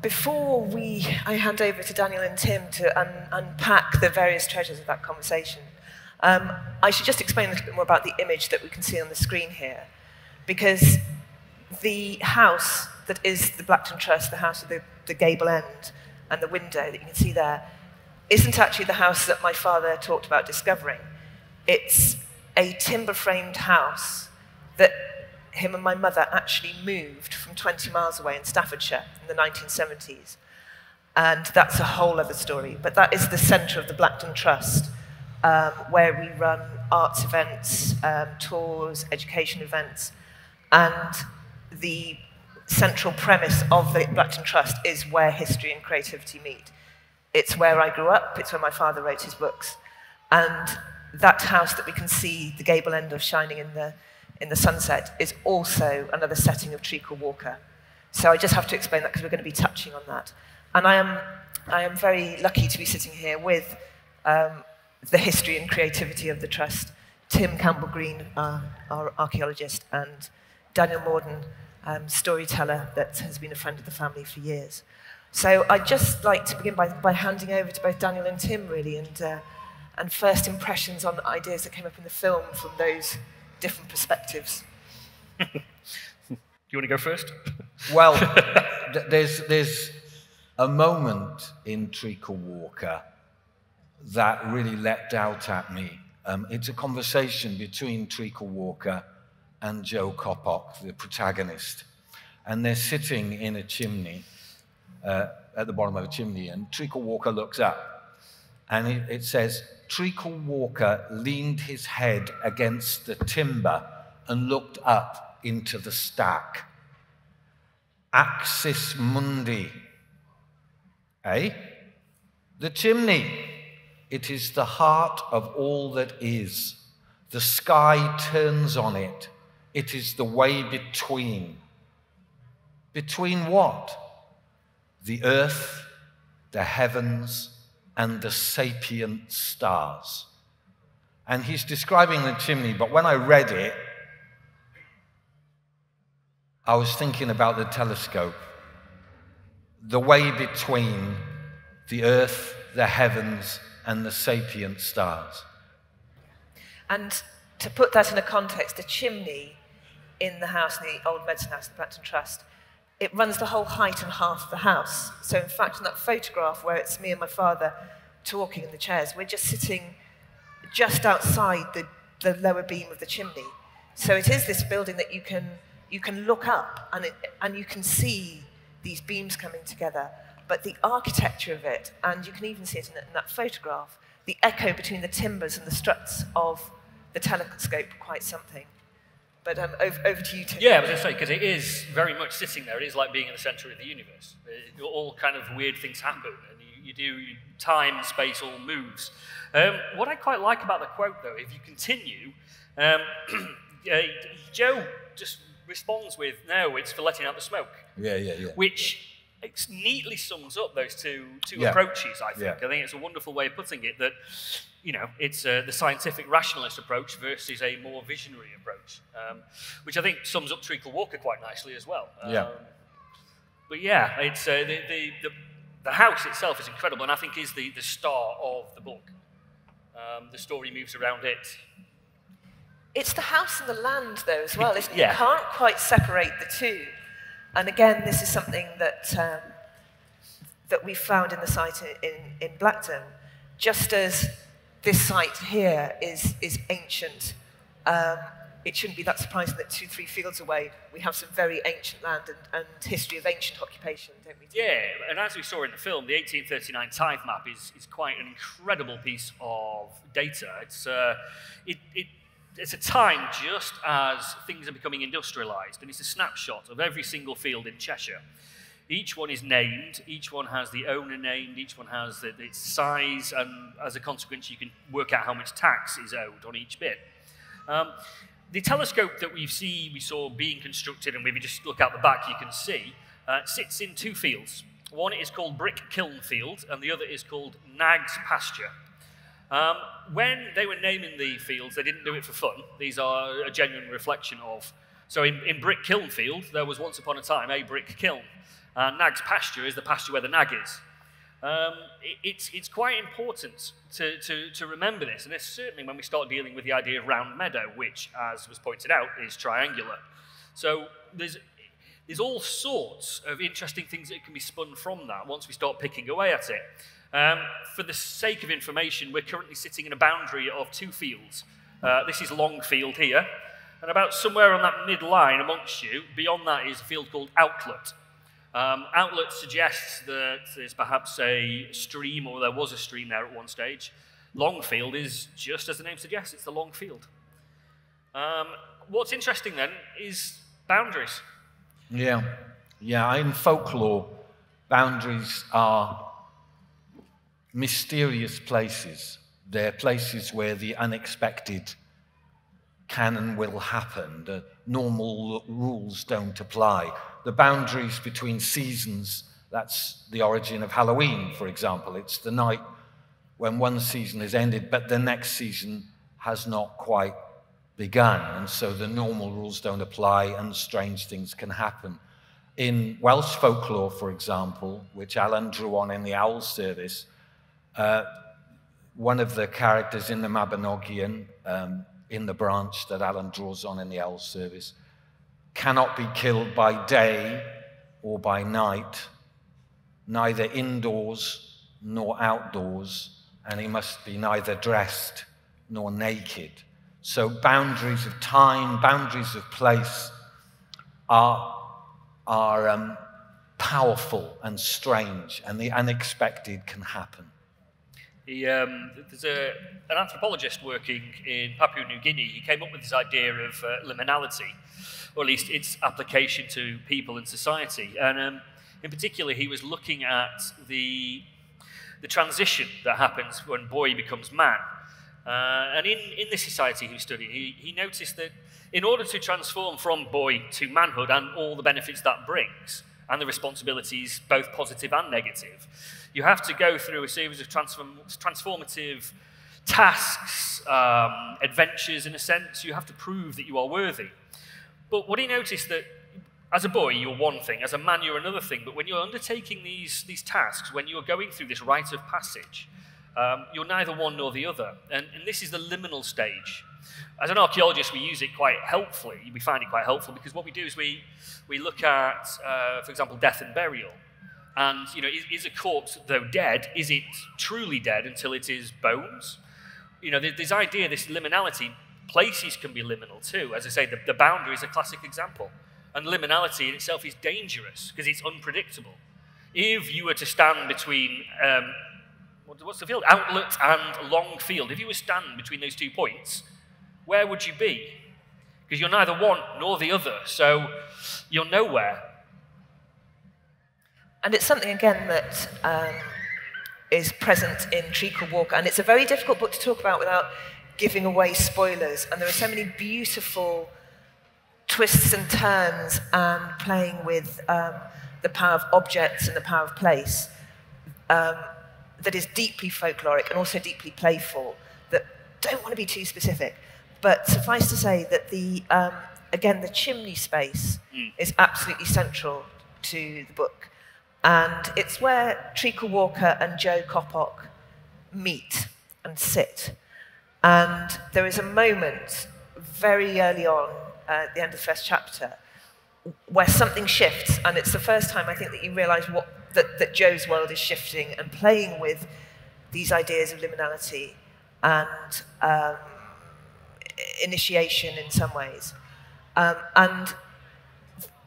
before we, I hand over to Daniel and Tim to un, unpack the various treasures of that conversation, um, I should just explain a little bit more about the image that we can see on the screen here. Because the house that is the Blackden Trust, the house with the, the gable end and the window that you can see there, isn't actually the house that my father talked about discovering. It's a timber framed house that him and my mother actually moved from 20 miles away in Staffordshire in the 1970s. And that's a whole other story. But that is the centre of the Blackden Trust, um, where we run arts events, um, tours, education events. And the central premise of the Blackden Trust is where history and creativity meet. It's where I grew up, it's where my father wrote his books. And that house that we can see the gable end of shining in the, in the sunset is also another setting of Treacle Walker. So I just have to explain that because we're going to be touching on that. And I am, I am very lucky to be sitting here with um, the history and creativity of the Trust, Tim Campbell-Green, uh, our archaeologist, and Daniel Morden, um, storyteller that has been a friend of the family for years. So I'd just like to begin by, by handing over to both Daniel and Tim, really, and, uh, and first impressions on ideas that came up in the film from those different perspectives. Do you want to go first? Well, there's, there's a moment in Treacle Walker that really leapt out at me. Um, it's a conversation between Treacle Walker and Joe Coppock, the protagonist. And they're sitting in a chimney, uh, at the bottom of a chimney, and Treacle Walker looks up. And it, it says, Treacle Walker leaned his head against the timber and looked up into the stack. Axis Mundi. Eh? The chimney. It is the heart of all that is. The sky turns on it. It is the way between. Between what? The earth, the heavens, and the sapient stars. And he's describing the chimney, but when I read it, I was thinking about the telescope, the way between the earth, the heavens, and the sapient stars. And to put that in a context, the chimney in the house, in the old medicine house, the Blackden Trust, it runs the whole height and half of the house. So in fact, in that photograph where it's me and my father talking in the chairs, we're just sitting just outside the, the lower beam of the chimney. So it is this building that you can, you can look up and, it, and you can see these beams coming together. But the architecture of it, and you can even see it in, in that photograph, the echo between the timbers and the struts of the telescope, quite something. But um, over, over to you, Tim. Yeah, I was going to say, because it is very much sitting there. It is like being in the centre of the universe. It, all kind of weird things happen, and you, you do, you, time, space all moves. Um, what I quite like about the quote, though, if you continue, um, uh, Joe just responds with, no, it's for letting out the smoke. Yeah, yeah, yeah. Which it neatly sums up those two, two Yeah. approaches, I think. Yeah. I think it's a wonderful way of putting it that, you know, it's uh, the scientific rationalist approach versus a more visionary approach, um, which I think sums up Treacle Walker quite nicely as well. Um, Yeah. But yeah, it's, uh, the, the, the, the house itself is incredible and I think is the, the star of the book. Um, the story moves around it. It's the house and the land, though, as well. Isn't it? Yeah. You can't quite separate the two. And again, this is something that, um, that we found in the site in, in Blackden. Just as this site here is, is ancient, um, it shouldn't be that surprising that two, three fields away, we have some very ancient land and, and history of ancient occupation, don't we? Yeah, and as we saw in the film, the 1839 tithe map is, is quite an incredible piece of data. It's, uh, it, it, it's a time just as things are becoming industrialized, and it's a snapshot of every single field in Cheshire. Each one is named, each one has the owner named, each one has the, its size, and as a consequence, you can work out how much tax is owed on each bit. Um, the telescope that we see, we saw being constructed, and if you just look out the back, you can see, uh, sits in two fields. One is called Brick Kiln Field, and the other is called Nag's Pasture. Um, when they were naming the fields, they didn't do it for fun. These are a genuine reflection of. So in, in Brick Kiln Field, there was once upon a time a brick kiln. And Nag's pasture is the pasture where the nag is. Um, it, it's, it's quite important to, to, to remember this, and it's certainly when we start dealing with the idea of round meadow, which, as was pointed out, is triangular. So there's, there's all sorts of interesting things that can be spun from that once we start picking away at it. Um, for the sake of information, we're currently sitting in a boundary of two fields. Uh, this is Longfield here, and about somewhere on that midline amongst you, beyond that is a field called Outlet. Um, outlet suggests that there's perhaps a stream, or there was a stream there at one stage. Longfield is just as the name suggests, it's the long field. Um, what's interesting then is boundaries. Yeah, yeah. In folklore, boundaries are mysterious places. They're places where the unexpected can and will happen. The normal rules don't apply the boundaries between seasons. That's the origin of Halloween, for example. It's the night when one season has ended, but the next season has not quite begun. And so the normal rules don't apply, and strange things can happen. In Welsh folklore, for example, which Alan drew on in the Owl service, uh, one of the characters in the Mabinogion, um, in the branch that Alan draws on in the Owl service, cannot be killed by day or by night, neither indoors nor outdoors, and he must be neither dressed nor naked. So, boundaries of time, boundaries of place are, are um, powerful and strange, and the unexpected can happen. He, um, there's a, an anthropologist working in Papua New Guinea. He came up with this idea of uh, liminality, or at least its application to people and society. And um, in particular, he was looking at the, the transition that happens when boy becomes man. Uh, and in, in this society he studied, he, he noticed that in order to transform from boy to manhood and all the benefits that brings, and the responsibilities, both positive and negative, you have to go through a series of transform, transformative tasks, um, adventures in a sense. You have to prove that you are worthy. But what he noticed that as a boy, you're one thing, as a man, you're another thing. But when you're undertaking these, these tasks, when you're going through this rite of passage, um, you're neither one nor the other. And, and this is the liminal stage. As an archaeologist, we use it quite helpfully. We find it quite helpful because what we do is we, we look at, uh, for example, death and burial. And, you know, is, is, a corpse, though dead, is it truly dead until it is bones? You know, this idea, this liminality, Places can be liminal too. As I say, the, the boundary is a classic example. And liminality in itself is dangerous because it's unpredictable. If you were to stand between, um, what's the field? Outlet and long field. If you were to stand between those two points, where would you be? Because you're neither one nor the other. So you're nowhere. And it's something, again, that um, is present in Treacle Walker. And it's a very difficult book to talk about without giving away spoilers. And there are so many beautiful twists and turns and playing with um, the power of objects and the power of place um, that is deeply folkloric and also deeply playful that don't want to be too specific. But suffice to say that the, um, again, the chimney space mm. is absolutely central to the book. And it's where Treacle Walker and Joe Coppock meet and sit. And there is a moment very early on, uh, at the end of the first chapter, where something shifts, and it's the first time I think that you realize what, that, that Joe's world is shifting and playing with these ideas of liminality and um, initiation in some ways. Um, and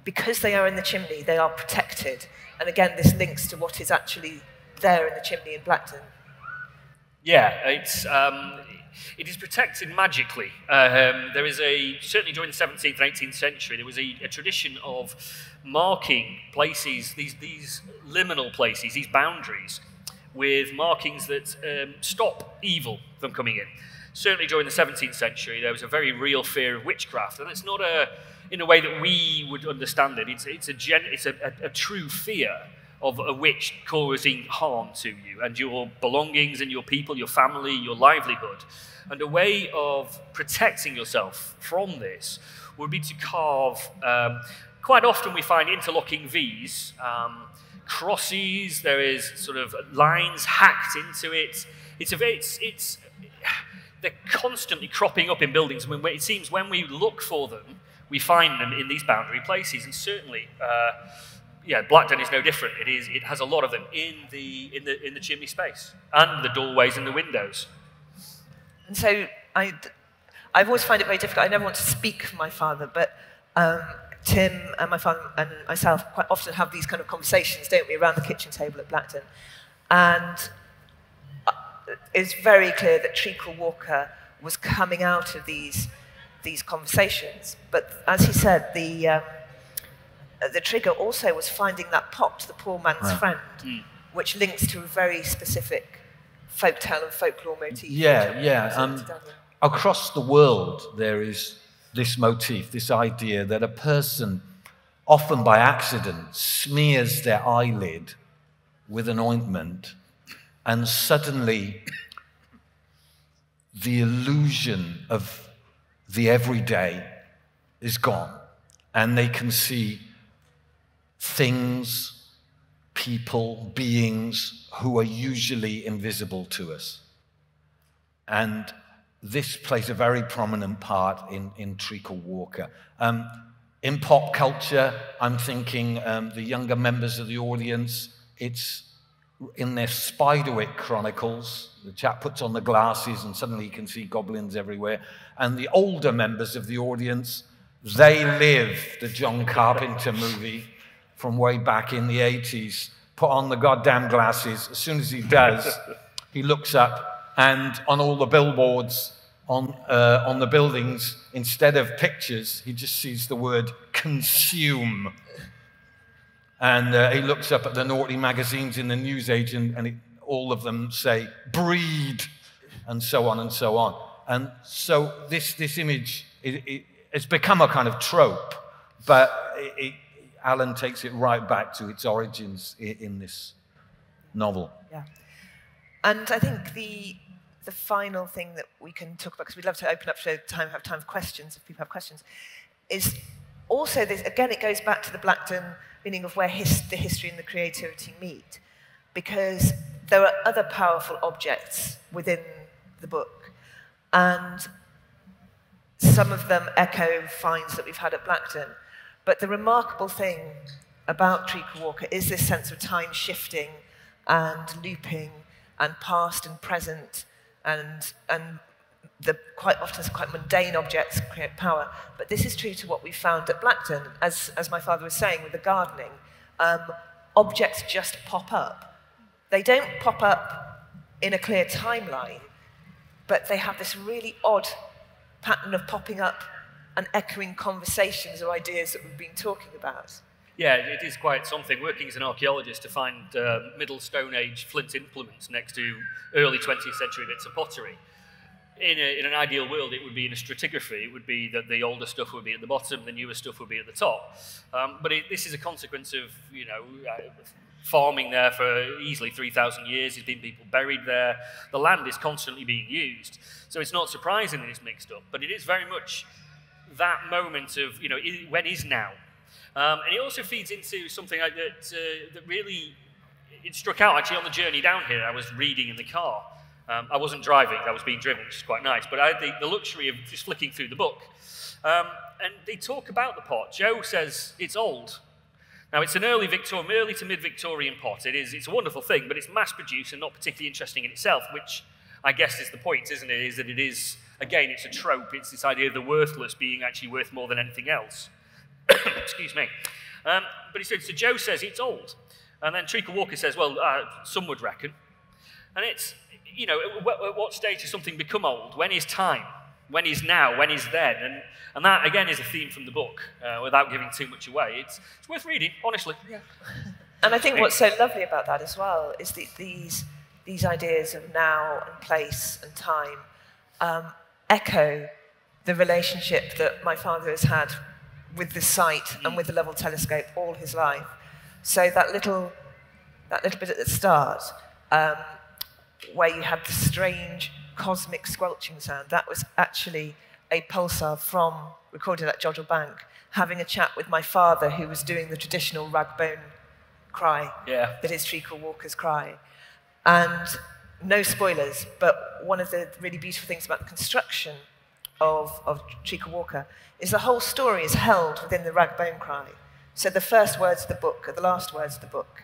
because they are in the chimney, they are protected. And again, this links to what is actually there in the chimney in Blackden. Yeah, it's, um, it is protected magically. Um, there is a, certainly during the 17th and 18th century, there was a, a tradition of marking places, these, these liminal places, these boundaries, with markings that um, stop evil from coming in. Certainly during the 17th century, there was a very real fear of witchcraft, and it's not a, in a way that we would understand it. It's, it's, a, gen, it's a, a, a true fear of a witch causing harm to you and your belongings and your people, your family, your livelihood. And a way of protecting yourself from this would be to carve um, quite often we find interlocking V's, um, crosses, there is sort of lines hacked into it. It's, a, it's, it's, they're constantly cropping up in buildings. I mean, it seems when we look for them, we find them in these boundary places, and certainly, uh, yeah, Blackden is no different. It is, it has a lot of them in the in the in the chimney space and the doorways and the windows. And so I, I've always found it very difficult. I never want to speak for my father, but um, Tim and my father and myself quite often have these kind of conversations, don't we, around the kitchen table at Blackden. And uh, it's very clear that Treacle Walker was coming out of these, these conversations. But as he said, the, um, the trigger also was finding that pot, the poor man's right. friend, mm. which links to a very specific folktale and folklore motif. Yeah, yeah. Um, across the world, there is this motif, this idea that a person, often by accident, smears their eyelid with an ointment, and suddenly the illusion of the everyday is gone, and they can see things, people, beings who are usually invisible to us. And this plays a very prominent part in, in Treacle Walker. Um, in pop culture, I'm thinking um, the younger members of the audience, it's in their Spiderwick Chronicles. The chap puts on the glasses and suddenly he can see goblins everywhere. And the older members of the audience, They Live, the John Carpenter movie from way back in the 80s, put on the goddamn glasses. As soon as he does, he looks up and on all the billboards on, uh, on the buildings, instead of pictures, he just sees the word consume. And uh, he looks up at the naughty magazines in the newsagent, and it, all of them say breed, and so on and so on. And so this, this image it, it, it's become a kind of trope, but it, Alan takes it right back to its origins in, in this novel. Yeah. And I think the, the final thing that we can talk about, because we'd love to open up for time, have time for questions, if people have questions, is also this, again, it goes back to the Blackden meaning of where his, the history and the creativity meet, because there are other powerful objects within the book, and some of them echo finds that we've had at Blackden. But the remarkable thing about Treacle Walker is this sense of time shifting and looping and past and present and, and the quite often quite mundane objects create power. But this is true to what we found at Blackden, as, as my father was saying with the gardening. Um, objects just pop up. They don't pop up in a clear timeline, but they have this really odd pattern of popping up and echoing conversations or ideas that we've been talking about. Yeah, it is quite something. Working as an archaeologist to find uh, Middle Stone Age flint implements next to early 20th century bits of pottery. In, a, in, an ideal world, it would be in a stratigraphy. It would be that the older stuff would be at the bottom, the newer stuff would be at the top. Um, but it, this is a consequence of, you know, uh, farming there for easily 3,000 years. There's been people buried there. The land is constantly being used. So it's not surprising that it's mixed up, but it is very much that moment of, you know, when is now? Um, and it also feeds into something that uh, that really it struck out actually on the journey down here. I was reading in the car. Um, I wasn't driving, I was being driven, which is quite nice. But I had the, the luxury of just flicking through the book. Um, and they talk about the pot. Joe says it's old. Now, it's an early Victorian, early to mid-Victorian pot. It is, it's a wonderful thing, but it's mass-produced and not particularly interesting in itself, which I guess is the point, isn't it? Is that it is, again, it's a trope. It's this idea of the worthless being actually worth more than anything else. Excuse me. Um, but he said, so Joe says it's old. And then Treacle Walker says, well, uh, some would reckon. And it's, you know, at what stage does something become old? When is time? When is now? When is then? And, and that, again, is a theme from the book, uh, without giving too much away. It's, it's worth reading, honestly. Yeah. And I think what's so lovely about that as well is that these, these ideas of now and place and time um, echo the relationship that my father has had with the site and with the Lovell telescope all his life. So that little, that little bit at the start, um, where you had the strange cosmic squelching sound, that was actually a pulsar from recorded at Jodrell Bank having a chat with my father, who was doing the traditional ragbone cry Yeah. that is treacle walker's cry. And no spoilers, but one of the really beautiful things about the construction of, of treacle walker is the whole story is held within the rag bone cry. So the first words of the book are the last words of the book.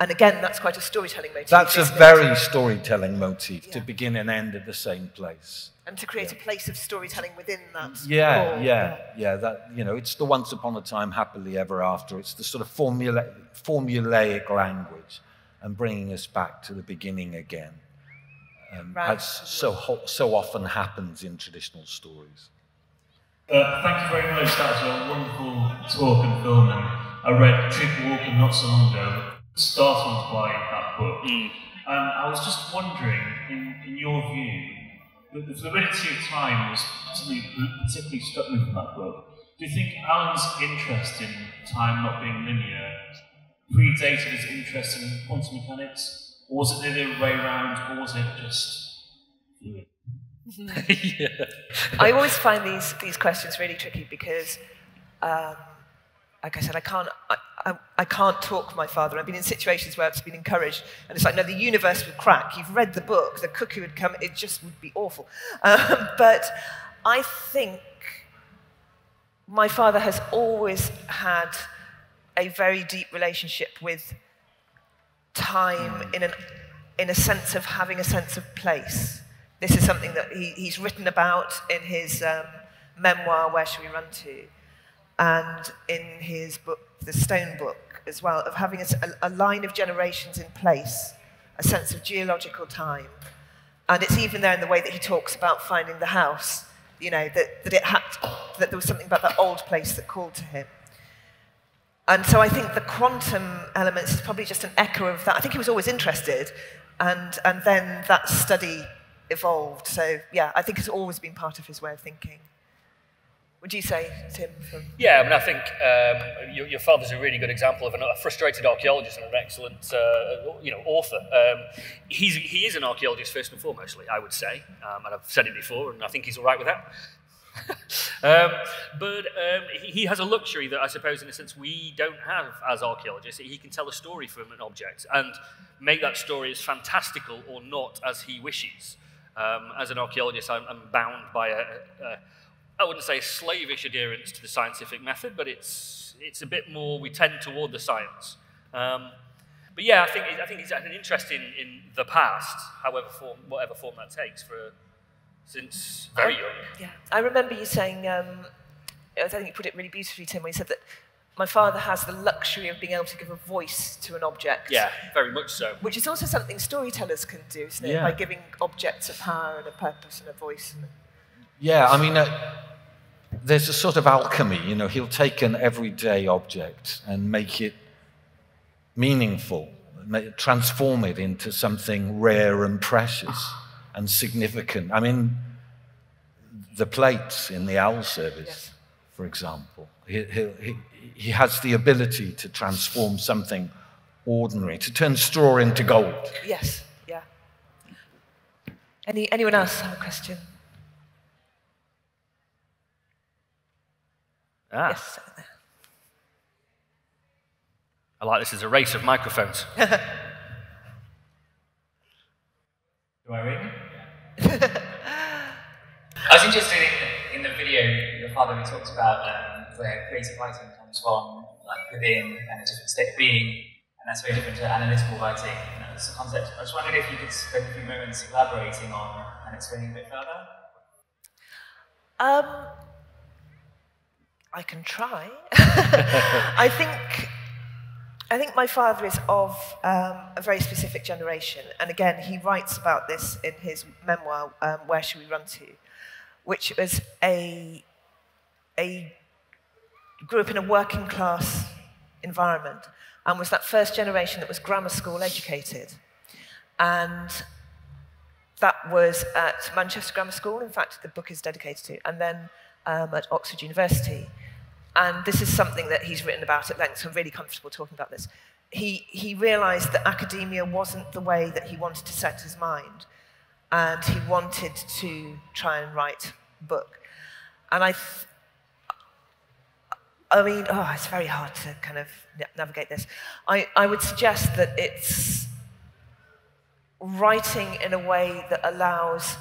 And again, that's quite a storytelling motif. That's a isn't it? very storytelling motif to begin and end at the same place. And to create a place of storytelling within that. Yeah, core, yeah, yeah. That you know, it's the once upon a time, happily ever after. It's the sort of formula, formulaic language, and bringing us back to the beginning again, um, Right. as so ho- so often happens in traditional stories. Uh, thank you very much. That was a wonderful talk and film. And I read Treacle Walker not so long ago. Startled by that book. And I was just wondering, in, in your view, the, the fluidity of time was something that particularly struck me from that book. Do you think Alan's interest in time not being linear predated his interest in quantum mechanics? Or was it the other way around, or was it just fluid? yeah. I always find these, these questions really tricky because, um, like I said, I can't, I, I, I can't talk my father. I've been in situations where it's been encouraged, and it's like, no, the universe would crack. You've read the book, the cuckoo would come, it just would be awful. Um, but I think my father has always had a very deep relationship with time in, an, in a sense of having a sense of place. This is something that he, he's written about in his um, memoir, Where Shall We Run To? And in his book, The Stone Book, as well, of having a line of generations in place, a sense of geological time. And it's even there in the way that he talks about finding the house, you know, that, that, it had, that there was something about that old place that called to him. And so I think the quantum elements is probably just an echo of that. I think he was always interested, and, and then that study evolved. So, yeah, I think it's always been part of his way of thinking. Would you say, Tim? From Yeah, I mean, I think um, your, your father's a really good example of an, a frustrated archaeologist and an excellent, uh, you know, author. Um, he's, he is an archaeologist first and foremostly, I would say, um, and I've said it before, and I think he's all right with that. um, but um, he, has a luxury that I suppose, in a sense, we don't have as archaeologists. He can tell a story from an object and make that story as fantastical or not as he wishes. Um, as an archaeologist, I'm, I'm bound by a, a, I wouldn't say a slavish adherence to the scientific method, but it's, it's a bit more, we tend toward the science. Um, but yeah, I think, I think he's had an interest in, in the past, however form, whatever form that takes, for since very young. Yeah, I remember you saying, um, I think you put it really beautifully, Tim, when you said that my father has the luxury of being able to give a voice to an object. Yeah, very much so. Which is also something storytellers can do, isn't it? Yeah. By giving objects a power and a purpose and a voice. And Yeah, I mean, uh, there's a sort of alchemy. You know, he'll take an everyday object and make it meaningful, ma- transform it into something rare and precious and significant. I mean, the plates in the owl service, Yes. for example, he, he, he, he has the ability to transform something ordinary, to turn straw into gold. yes, yeah. Any, anyone else have a question? Ah, Yes. I like this as a race of microphones. Do I ring? I was interested in, in the video your father who talked about um, where creative writing comes from like within and a different state of being, and that's very different to analytical writing. And the concept. I just wondered if you could spend a few moments elaborating on and explaining a bit further. Um, I can try. I think I think my father is of um, a very specific generation, and again, he writes about this in his memoir, um, "Where Should We Run To," which was a a grew up in a working class environment, and was that first generation that was grammar school educated, and that was at Manchester Grammar School. In fact, the book is dedicated to, and then um, at Oxford University. And this is something that he's written about at length, so I'm really comfortable talking about this. He, he realized that academia wasn't the way that he wanted to set his mind, and he wanted to try and write a book. And I, I mean, oh, it's very hard to kind of navigate this. I, I would suggest that it's writing in a way that allows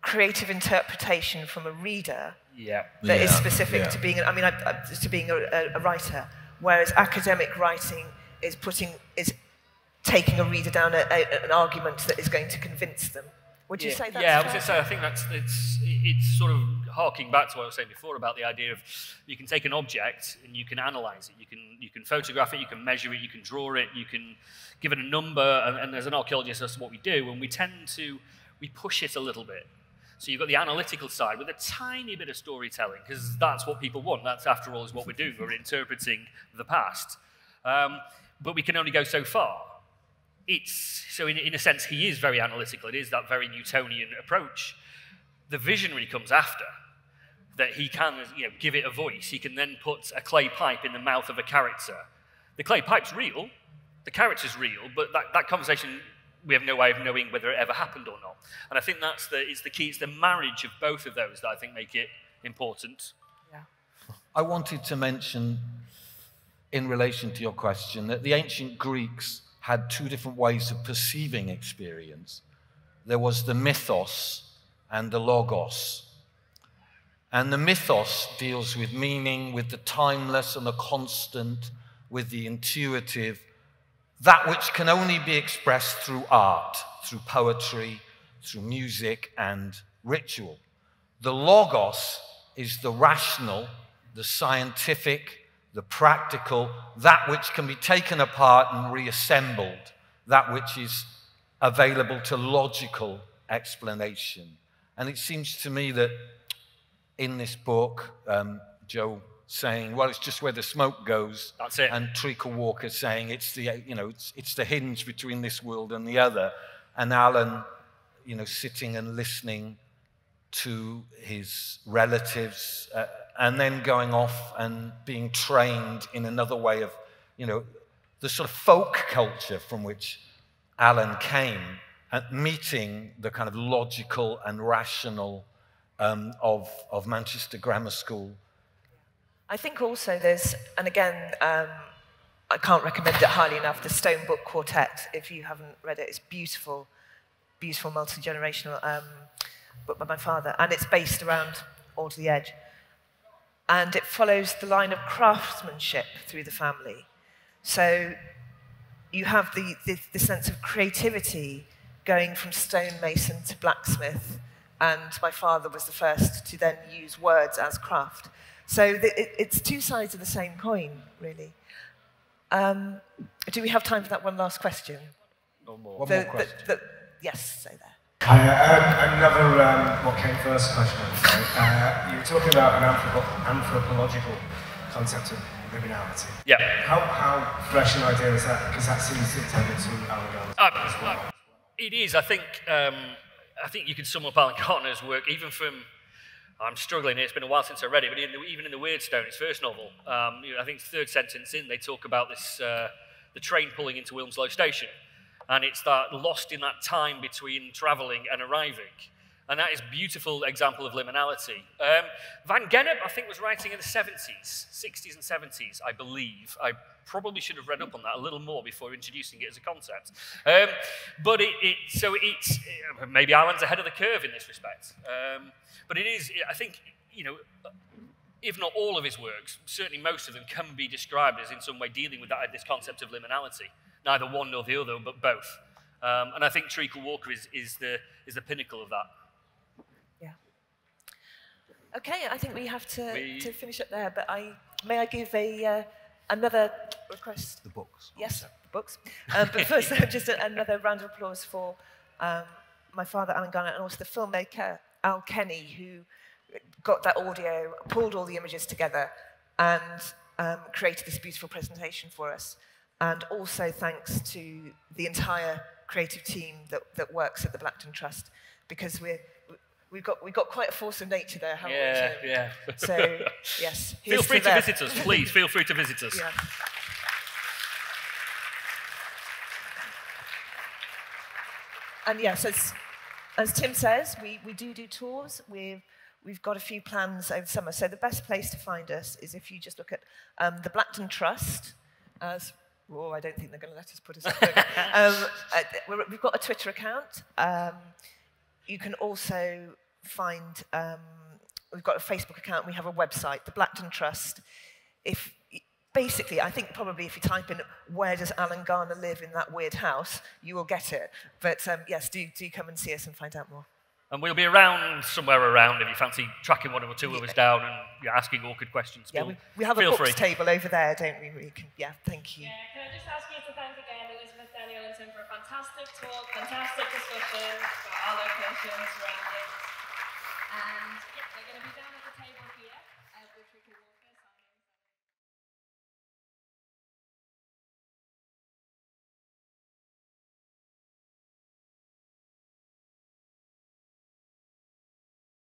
creative interpretation from a reader yeah. that yeah. is specific yeah. to being, I mean, I, I, to being a, a, a, writer, whereas academic writing is putting, is taking a reader down a, an argument that is going to convince them. Would you say that? Yeah, I was going to say, I think that's, it's, it's sort of harking back to what I was saying before about the idea of you can take an object and you can analyze it. You can, you can photograph it, you can measure it, you can draw it, you can give it a number, and, and as an archaeologist, that's what we do, and we tend to, we push it a little bit. So you've got the analytical side with a tiny bit of storytelling, because that's what people want. That's, after all, is what we're doing. We're interpreting the past. Um, but we can only go so far. It's, so in, in a sense, he is very analytical. It is that very Newtonian approach. The visionary comes after, that he can you know, give it a voice. He can then put a clay pipe in the mouth of a character. The clay pipe's real, the character's real, but that, that conversation we have no way of knowing whether it ever happened or not. And I think that's the, it's the key. It's the marriage of both of those that I think make it important. Yeah. I wanted to mention, in relation to your question, that the ancient Greeks had two different ways of perceiving experience. There was the mythos and the logos. And the mythos deals with meaning, with the timeless and the constant, with the intuitive, that which can only be expressed through art, through poetry, through music and ritual. The logos is the rational, the scientific, the practical, that which can be taken apart and reassembled, that which is available to logical explanation. And it seems to me that in this book, um, Joe saying, well, it's just where the smoke goes. That's it. And Treacle Walker saying it's the, you know, it's, it's the hinge between this world and the other. And Alan, you know, sitting and listening to his relatives uh, and then going off and being trained in another way of, you know, the sort of folk culture from which Alan came and meeting the kind of logical and rational um, of, of Manchester Grammar School I think also there's, and again, um, I can't recommend it highly enough, the Stone Book Quartet. If you haven't read it, it's beautiful, beautiful multi-generational um, book by my father. And it's based around Alderley Edge. And it follows the line of craftsmanship through the family. So you have the, the, the sense of creativity going from stonemason to blacksmith. And my father was the first to then use words as craft. So the, it, it's two sides of the same coin, really. Um, do we have time for that one last question? Or more. One The- more question. the- yes, say there. Hi, uh, another um, what came first question. Uh, you were talking about an anthropo- anthropological concept of liminality. Yeah. How, how fresh an idea is that? Because that seems intended to Alan Garner Uh, as well. uh, it is. I think. Um, I think you can sum up Alan Garner's work, even from. I'm struggling. here, It's been a while since I read it, but in the, even in the Weirdstone, his first novel, um, you know, I think third sentence in, they talk about this uh, the train pulling into Wilmslow Station, and it's that lost in that time between travelling and arriving. And that is a beautiful example of liminality. Um, Van Gennep, I think, was writing in the 70s, 60s and 70s, I believe. I probably should have read up on that a little more before introducing it as a concept. Um, but it, it, so it's, uh, maybe Alan's ahead of the curve in this respect. Um, but it is, I think, you know, if not all of his works, certainly most of them can be described as in some way dealing with that, this concept of liminality. Neither one nor the other, but both. Um, and I think Treacle Walker is, is, the, is the pinnacle of that. Yeah. Okay, I think we have to, We- to finish up there, but I, may I give a, uh, another request? The books. Yes, the books. Um, but first, just a, another round of applause for um, my father, Alan Garner, and also the filmmaker, Al Kenny, who got that audio, pulled all the images together, and um, created this beautiful presentation for us. And also thanks to the entire creative team that, that works at the Blackden Trust, because we're, we've, got, we've got quite a force of nature there, haven't Yeah, we? yeah. So, yes. feel free to them. visit us, please. Feel free to visit us. Yeah. And yes, as, as Tim says, we, we do do tours. We're, we've got a few plans over summer. So the best place to find us is if you just look at um, the Blackden Trust as oh, I don't think they're going to let us put us up. um, uh, we've got a Twitter account. Um, you can also find, um, we've got a Facebook account, we have a website, the Blackden Trust. If basically, I think probably if you type in where does Alan Garner live in that weird house, you will get it. But um, yes, do, do come and see us and find out more. And we'll be around somewhere around if you fancy tracking one or two yeah. of us down and yeah, asking awkward questions. Yeah, we, we have a books free. table over there, don't we? we can, yeah, thank you. Yeah, can I just ask you to thank again Elizabeth Daniel and Tim for a fantastic talk, fantastic discussion about our locations, surroundings. And yeah, they're going to be down.